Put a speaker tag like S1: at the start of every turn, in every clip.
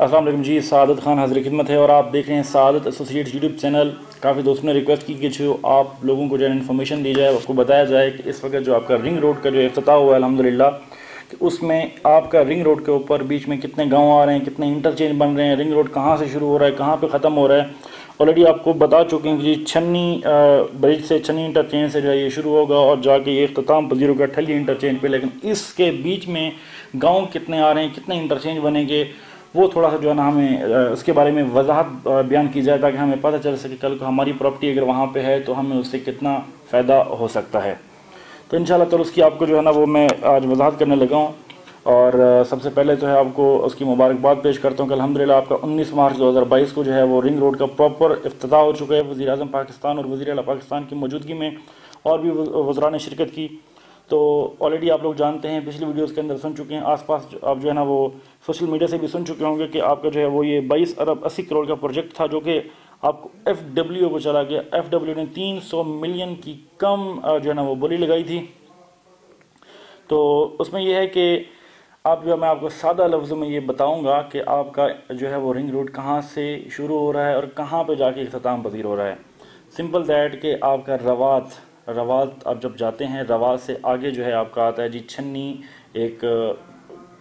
S1: असलम जी, सादत खान हाजिर खिदमत है और आप देख रहे हैं सादत एसोसिएट यूट्यूब चैनल। काफ़ी दोस्तों ने रिक्वेस्ट की कि जो आप लोगों को जो है इन्फॉर्मेशन दी जाए आपको बताया जाए कि इस वक्त जो आपका रिंग रोड का जो अफ्ताह हुआ है अलहमदिल्ला कि उसमें आपका रिंग रोड के ऊपर बीच में कितने गाँव आ रहे हैं, कितने इंटरचेंज बन रहे हैं रिंग रोड कहाँ से शुरू हो रहा है, कहाँ पर ख़त्म हो रहा है। ऑलरेडी आपको बता चुके हैं कि जी, छन्नी ब्रिज से, छन्नी इंटरचेंज से जो ये शुरू होगा और जाके ये अख्ताम पजीर होगा ठली इंटरचेंज पर लेकिन इसके बीच में गाँव कितने आ रहे हैं, कितने इंटरचेंज बनेंगे वो थोड़ा सा जो है ना हमें उसके बारे में वजाहत बयान की जाए ताकि हमें पता चल सके कल को हमारी प्रॉपर्टी अगर वहाँ पे है तो हमें उससे कितना फ़ायदा हो सकता है। तो इन शाला उसकी आपको जो है ना वो मैं आज वजाहत करने लगा हूँ। और सबसे पहले तो है आपको उसकी मुबारकबाद पेश करता हूँ कि अलहमदिल्ला आपका 19 मार्च 2022 को जो है वो रिंग रोड का प्रॉपर अफ्ताह हो चुका है। वज़ी पाकिस्तान और वज़ी पाकिस्तान की मौजूदगी में और भी वज़रा ने शिरकत की। तो ऑलरेडी आप लोग जानते हैं, पिछली वीडियोज़ के अंदर सुन चुके हैं, आसपास आप जो है ना वो सोशल मीडिया से भी सुन चुके होंगे कि आपका जो है वो ये बाईस अरब अस्सी करोड़ का प्रोजेक्ट था जो कि आपको एफ़ डब्ल्यू को चला गया। एफ़ डब्ल्यू ने तीन सौ मिलियन की कम जो है ना वो बोली लगाई थी। तो उसमें यह है कि आप जो मैं आपको सादा लफ्ज़ों में ये बताऊँगा कि आपका जो है वो रिंग रोड कहाँ से शुरू हो रहा है और कहाँ पे जाके अख्ताम पजीर हो रहा है। सिंपल दैट कि आपका रवात रवात आप जब जाते हैं रवात से आगे जो है आपका आता है जी छन्नी, एक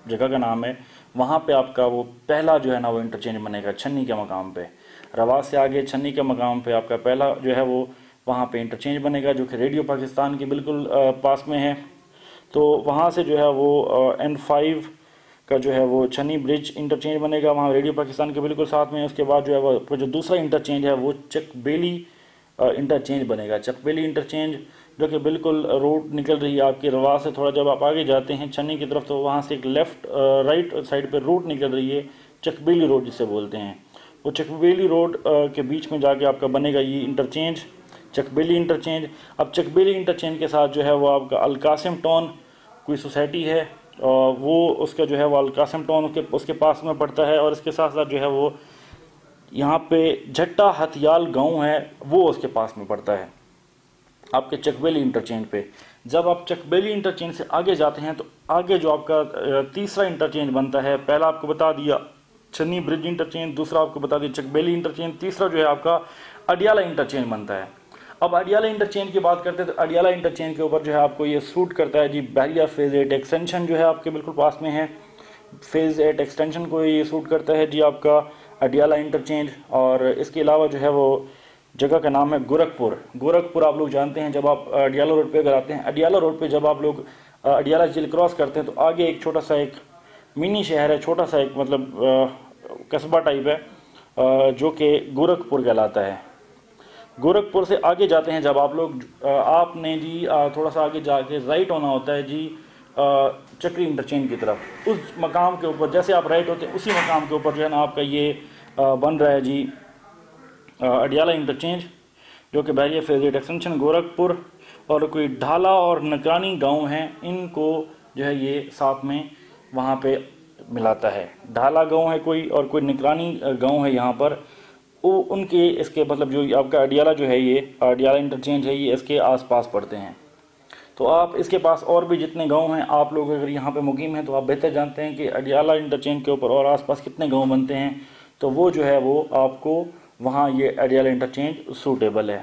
S1: जगह का नाम है। वहाँ पे आपका वो पहला जो है ना वो इंटरचेंज बनेगा, छन्नी के मकाम पे। रवात से आगे छन्नी के मकाम पे आपका पहला जो है वो वहाँ पे इंटरचेंज बनेगा, जो कि रेडियो पाकिस्तान के बिल्कुल पास में है। तो वहाँ से जो है वो एन फाइव का जो है वो छन्नी ब्रिज इंटरचेंज बनेगा, वहाँ रेडियो पाकिस्तान के बिल्कुल साथ में उसके बाद जो है वो जो दूसरा इंटरचेंज है वो चकबेली इंटरचेंज बनेगा। चकबेली इंटरचेंज जो कि बिल्कुल रोड निकल रही है आपकी रवा से थोड़ा, जब आप आगे जाते हैं छन्नी की तरफ़ तो वहाँ से एक लेफ़्ट राइट साइड पर रूट निकल रही है चकबेली रोड जिसे बोलते हैं। वो चकबेली रोड के बीच में जाके आपका बनेगा ये इंटरचेंज चकबेली इंटरचेंज अब चकबेली इंटरचेंज के साथ जो है वो आपका अलकासिम टाउन कोई सोसाइटी है, और वो उसका जो है वो अलकासम टाउन उसके उसके पास में पड़ता है, और इसके साथ साथ जो है वो यहाँ पे झट्टा हथियाल गाँव है, वो उसके पास में पड़ता है, आपके चकबेली इंटरचेंज पे। जब आप चकबेली इंटरचेंज से आगे जाते हैं तो आगे जो आपका तीसरा इंटरचेंज बनता है, पहला आपको बता दिया छन्नी ब्रिज इंटरचेंज, दूसरा आपको बता दिया चकबेली इंटरचेंज, तीसरा जो है आपका अडियाला इंटरचेंज बनता है। अब अडियाला इंटरचेंज की बात करते हैं तो अडियाला इंटरचेंज के ऊपर जो है आपको ये सूट करता है जी बैरिया फ़ेज़ एट एक्सटेंशन जो है आपके बिल्कुल पास में है। फ़ेज़ एट एक्सटेंशन को ये सूट करता है जी आपका अडियाला इंटरचेंज और इसके अलावा जो है वो जगह का नाम है गोरखपुर। गोरखपुर आप लोग जानते हैं जब आप अडियाला रोड पे अगर आते हैं, अडियाला रोड पे जब आप लोग अडियाला झील क्रॉस करते हैं तो आगे एक छोटा सा एक मिनी शहर है, छोटा सा एक मतलब कस्बा टाइप है जो कि गोरखपुर कहलाता है। गोरखपुर से आगे जाते हैं जब आप लोग आपने जी थोड़ा सा आगे जाके राइट होना होता है जी चक्री इंटरचेंज की तरफ़। उस मकाम के ऊपर, जैसे आप राइट होते हैं, उसी मकाम के ऊपर जो है ना आपका ये बन रहा है जी अडियाला इंटरचेंज, जो कि बैरिया फेजेट एक्सटेंशन गोरखपुर और कोई ढाला और नकरानी गाँव हैं, इनको जो है ये साथ में वहाँ पे मिलाता है। ढाला गाँव है कोई और कोई निगरानी गाँव है यहाँ पर, वो उनके इसके मतलब जो आपका अडियाला जो है ये, अडियाला इंटरचेंज है ये इसके आसपास पड़ते हैं। तो आप इसके पास और भी जितने गाँव हैं, आप लोग अगर यहाँ पे मुकीम हैं तो आप बेहतर जानते हैं कि अडियाला इंटरचेंज के ऊपर और आसपास कितने गाँव बनते हैं तो वो जो है वो आपको वहाँ ये एडियल इंटरचेंज सूटेबल है।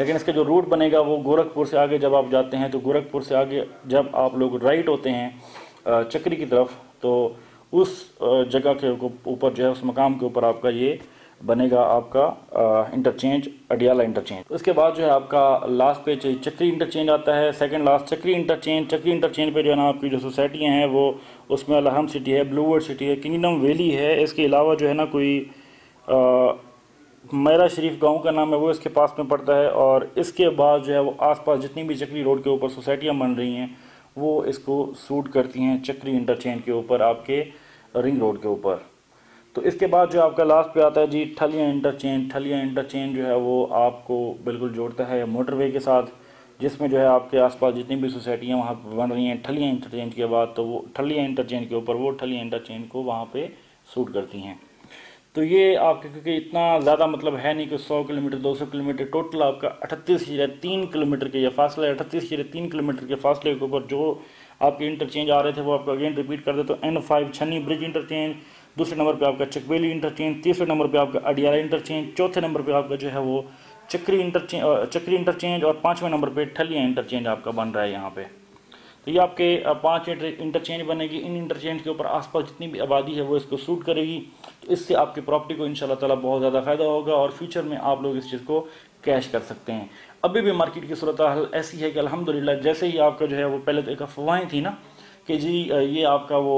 S1: लेकिन इसका जो रूट बनेगा वो गोरखपुर से आगे जब आप जाते हैं तो गोरखपुर से आगे जब आप लोग राइट होते हैं चक्री की तरफ़ तो उस जगह के ऊपर जो है, उस मकाम के ऊपर आपका ये बनेगा आपका इंटरचेंज अडियाला इंटरचेंज उसके बाद जो है आपका लास्ट पे चक्री इंटरचेंज आता है second last Chakri interchange Chakri interchange पे जो है ना आपकी जो सोसाइटियाँ हैं, वो उसमें अलहम सिटी है ब्लूवर्ड सिटी है किंगडम वैली है, इसके अलावा जो है ना कोई मेरा शरीफ गाँव का नाम है, वो इसके पास में पड़ता है और इसके बाद जो है वो आसपास जितनी भी चक्री रोड के ऊपर सोसाइटियाँ बन रही हैं, वो इसको सूट करती हैं चक्री इंटरचेंज के ऊपर, आपके रिंग रोड के ऊपर। तो इसके बाद जो आपका लास्ट पे आता है जी, ठलिया इंटरचेंज ठलिया इंटरचेंज जो है वो आपको बिल्कुल जोड़ता है मोटरवे के साथ, जिसमें जो है आपके आसपास जितनी भी सोसाइटियाँ वहाँ पर बन रही हैं, ठलिया इंटरचेंज के बाद तो वो, ठलिया इंटरचेंज के ऊपर वो ठलिया इंटरचेंज को वहाँ पर सूट करती हैं। तो ये आपके, क्योंकि इतना ज़्यादा मतलब है नहीं कि 100 किलोमीटर 200 किलोमीटर टोटल आपका अठतीस या तीन किलोमीटर के या फासला, अठतीस या तीन किलोमीटर के फासले के ऊपर जो आपके इंटरचेंज आ रहे थे, वो आपको अगेन रिपीट कर दे तो N five Chhanni bridge interchange दूसरे नंबर पे आपका चकबेली इंटरचेंज तीसरे नंबर पे आपका अडियाला इंटरचेंज चौथे नंबर पे आपका जो है वो चक्री इंटरचेंज चक्री इंटरचेंज और पाँचवें नंबर पे ठलिया इंटरचेंज आपका बन रहा है यहाँ पे। तो ये आपके पाँच इंटरचेंज बनेगी। इन इंटरचेंज के ऊपर आसपास जितनी भी आबादी है वो इसको सूट करेगी। तो इससे आपकी प्रॉपर्टी को इंशाल्लाह ताला बहुत ज़्यादा फ़ायदा होगा और फ्यूचर में आप लोग इस चीज़ को कैश कर सकते हैं। अभी भी मार्केट की सूरत हाल ऐसी है कि अलहमदिल्ला जैसे ही आपका जो है वो पहले तो एक अफवाहें थी ना कि जी ये आपका वो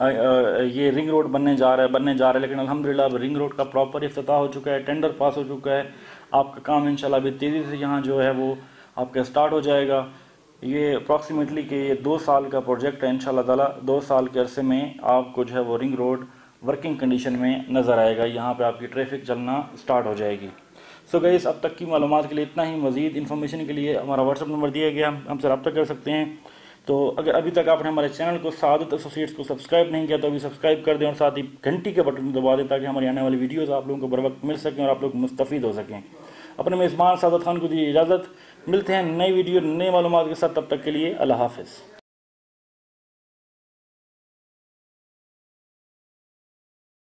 S1: ये रिंग रोड बनने जा रहा है, बनने जा रहा है, लेकिन अलहमदिल्ला अब रिंग रोड का प्रॉपर अफ्ताह हो चुका है टेंडर पास हो चुका है। आपका काम इंशाल्लाह अभी तेज़ी से यहाँ जो है वो आपका स्टार्ट हो जाएगा। ये अप्रॉक्सीमेटली कि ये दो साल का प्रोजेक्ट है इन ताला। दो साल के अरसे में आपको जो है वो रिंग रोड वर्किंग कंडीशन में नज़र आएगा। यहाँ पे आपकी ट्रैफ़िक चलना स्टार्ट हो जाएगी। सो गई अब तक की मालूम के लिए इतना ही। मज़ीद इन्फॉर्मेशन के लिए हमारा व्हाट्सअप नंबर दिया गया। हमसे रब्ता कर सकते हैं। तो अगर अभी तक आपने हमारे चैनल को सादत एसोसिएट्स को सब्सक्राइब नहीं किया तो अभी सब्सक्राइब कर दें और साथ ही घंटी के बटन दबा दें ताकि हमारी आने वाली वीडियोस आप लोगों को बर वक्त मिल सकें और आप लोग मुस्तफ़ हो सकें। अपने मेज़बान सादत खान को दी इजाज़त। मिलते हैं नई वीडियो नई मालूम के साथ। तब तक के लिए अल्लाह हाफिज़।